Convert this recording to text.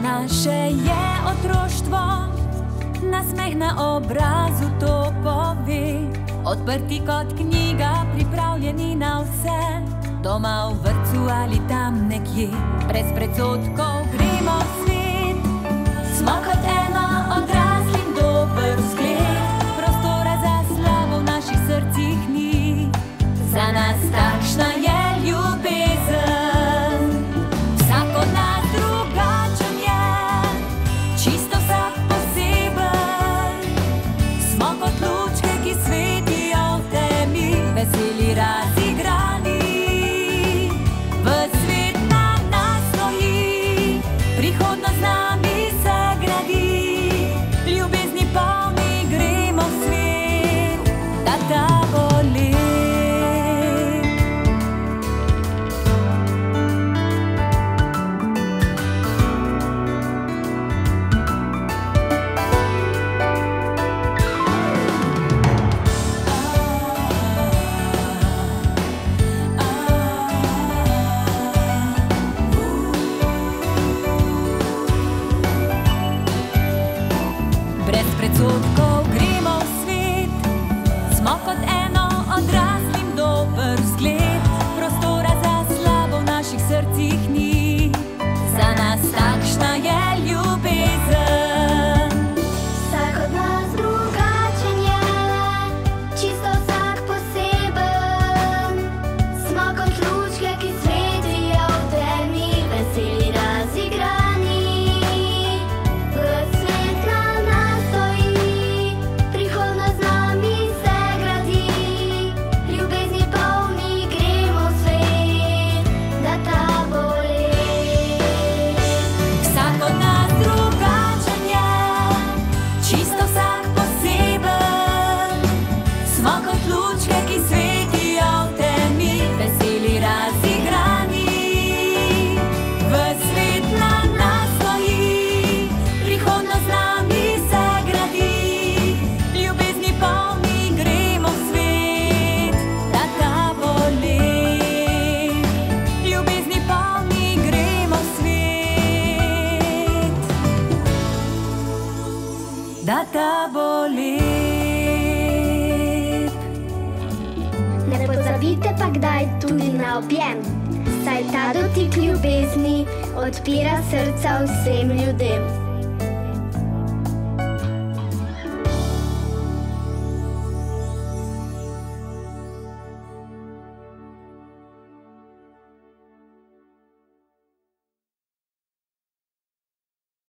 naše je otroštvo, nasmeh na obrazu to pove. Odprti kot knjiga, pripravljeni na vse, doma v vrtu ali tam nekje, brez predsotkov gremo v svet. Brez predsotkov Smo kot lučke, ki svetijo v temi, veseli razigrani. V svet nam nas stoji, prihodnost z nami se gradi. Ljubezni polni gremo v svet, da ta bo lep. Ljubezni polni gremo v svet, da ta bo kdaj tudi na objem, saj ta dotik ljubezni odpira srca vsem ljudem.